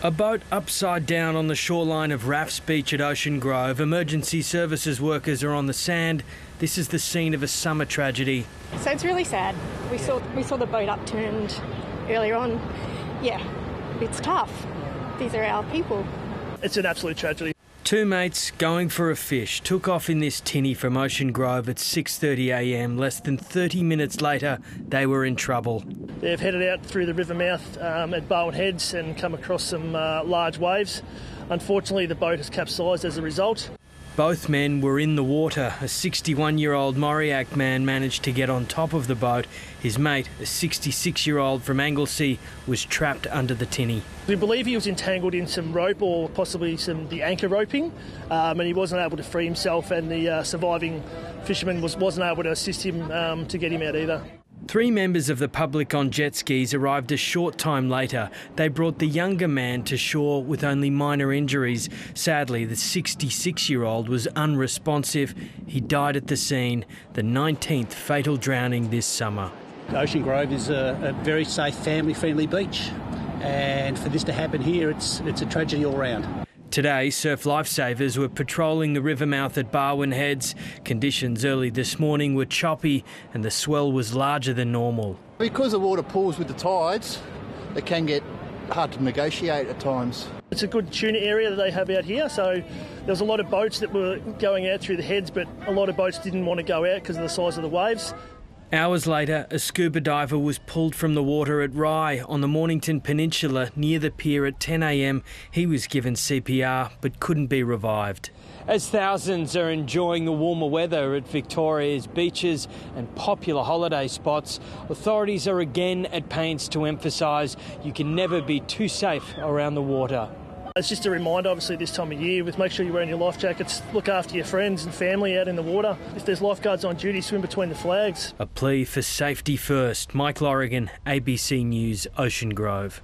A boat upside down on the shoreline of Raffs Beach at Ocean Grove. Emergency services workers are on the sand. This is the scene of a summer tragedy. So it's really sad. We saw we saw the boat upturned earlier on. Yeah, it's tough. These are our people. It's an absolute tragedy. Two mates going for a fish took off in this tinny from Ocean Grove at 6.30am. Less than 30 minutes later, they were in trouble. They've headed out through the river mouth um, at Barwon Heads and come across some uh, large waves. Unfortunately, the boat has capsized as a result. Both men were in the water. A 61 year old Moriac man managed to get on top of the boat. His mate, a 66 year old from Anglesea, was trapped under the tinny. We believe he was entangled in some rope or possibly some the anchor roping, um, and he wasn't able to free himself. And the uh, surviving fisherman was, wasn't able to assist him um, to get him out either. Three members of the public on jet skis arrived a short time later. They brought the younger man to shore with only minor injuries. Sadly, the 66 year old was unresponsive. He died at the scene, the 19th fatal drowning this summer. Ocean Grove is a, a very safe, family friendly beach, and for this to happen here, it's, it's a tragedy all round. Today, surf lifesavers were patrolling the river mouth at Barwon Heads. Conditions early this morning were choppy and the swell was larger than normal. Because the water pools with the tides, it can get hard to negotiate at times. It's a good tuna area that they have out here, so there was a lot of boats that were going out through the heads, but a lot of boats didn't want to go out because of the size of the waves. Hours later, a scuba diver was pulled from the water at Rye on the Mornington Peninsula near the pier at 10am. He was given CPR but couldn't be revived. As thousands are enjoying the warmer weather at Victoria's beaches and popular holiday spots, authorities are again at pains to emphasise you can never be too safe around the water. It's just a reminder, obviously, this time of year, with make sure you're wearing your life jackets, look after your friends and family out in the water. If there's lifeguards on duty, swim between the flags. A plea for safety first. Mike Lorigan, ABC News, Ocean Grove.